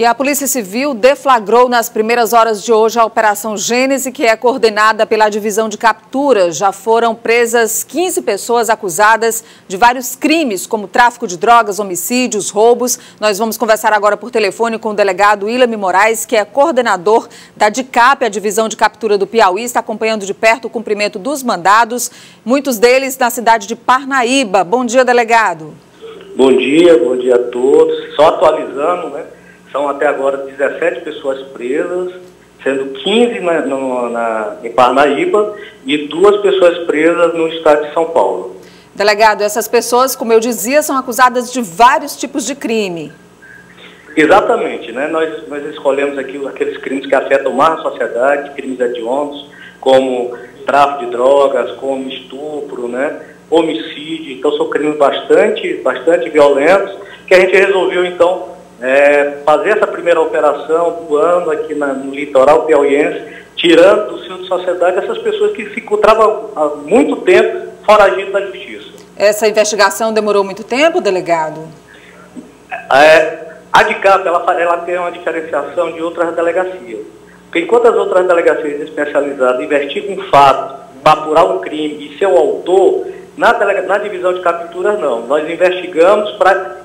E a Polícia Civil deflagrou nas primeiras horas de hoje a Operação Gênese, que é coordenada pela Divisão de Capturas. Já foram presas 15 pessoas acusadas de vários crimes, como tráfico de drogas, homicídios, roubos. Nós vamos conversar agora por telefone com o delegado William Moraes, que é coordenador da DICAP, a Divisão de Captura do Piauí, está acompanhando de perto o cumprimento dos mandados, muitos deles na cidade de Parnaíba. Bom dia, delegado. Bom dia, bom dia a todos. Só atualizando, né? São até agora 17 pessoas presas, sendo 15 na, no, na, em Parnaíba e duas pessoas presas no estado de São Paulo. Delegado, essas pessoas, como eu dizia, são acusadas de vários tipos de crime. Exatamente, né? Nós, nós escolhemos aqui aqueles crimes que afetam mais a sociedade, crimes hediondos, como tráfico de drogas, como estupro, né? homicídio. Então são crimes bastante, bastante violentos que a gente resolveu então é, fazer essa primeira operação do ano aqui na, no litoral piauiense, tirando do centro de sociedade essas pessoas que se encontravam há muito tempo foragidas da justiça. Essa investigação demorou muito tempo, delegado? É, a DICAP ela, ela tem uma diferenciação de outras delegacias. Porque enquanto as outras delegacias especializadas investigam um fato, apurar um crime e seu autor, na, na divisão de capturas, não. Nós investigamos para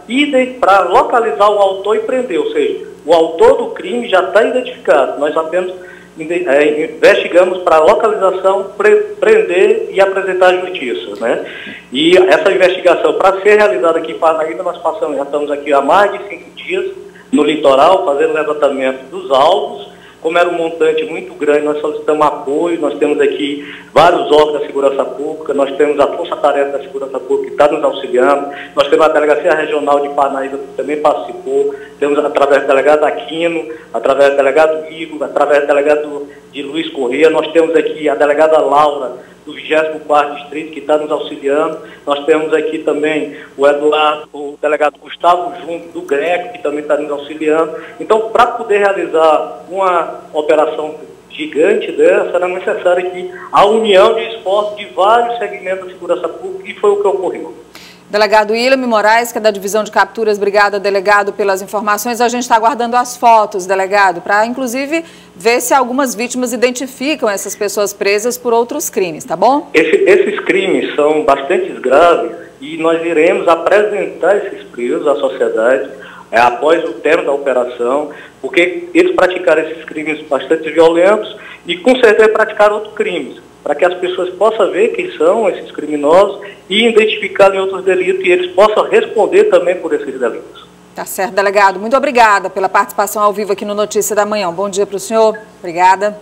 localizar o autor e prender, ou seja, o autor do crime já está identificado. Nós apenas é, investigamos para localização, pre, prender e apresentar à justiça. Né? E essa investigação, para ser realizada aqui em Parnaíba, nós passamos, já estamos aqui há mais de cinco dias no litoral, fazendo levantamento dos alvos, como era um montante muito grande, nós solicitamos apoio, nós temos aqui vários órgãos da segurança pública, nós temos a Força Tarefa da Segurança Pública que está nos auxiliando, nós temos a Delegacia Regional de Parnaíba que também participou, temos através do delegado Aquino, através do delegado Igor, através do delegado de Luiz Corrêa, nós temos aqui a delegada Laura, do 24 Distrito, que está nos auxiliando. Nós temos aqui também o Eduardo, o delegado Gustavo Junto, do Greco, que também está nos auxiliando. Então, para poder realizar uma operação gigante dessa, era necessário que a união de esforços de vários segmentos da segurança pública, e foi o que ocorreu. Delegado William Moraes, que é da Divisão de Capturas, obrigada, delegado, pelas informações. A gente está aguardando as fotos, delegado, para, inclusive, ver se algumas vítimas identificam essas pessoas presas por outros crimes, tá bom? Esse, esses crimes são bastante graves e nós iremos apresentar esses presos à sociedade é, após o término da operação, porque eles praticaram esses crimes bastante violentos e, com certeza, praticaram outros crimes para que as pessoas possam ver quem são esses criminosos e identificar em outros delitos e eles possam responder também por esses delitos. Tá certo, delegado. Muito obrigada pela participação ao vivo aqui no Notícia da Manhã. Bom dia para o senhor. Obrigada.